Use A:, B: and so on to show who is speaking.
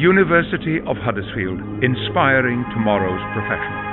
A: University of Huddersfield, inspiring tomorrow's professionals.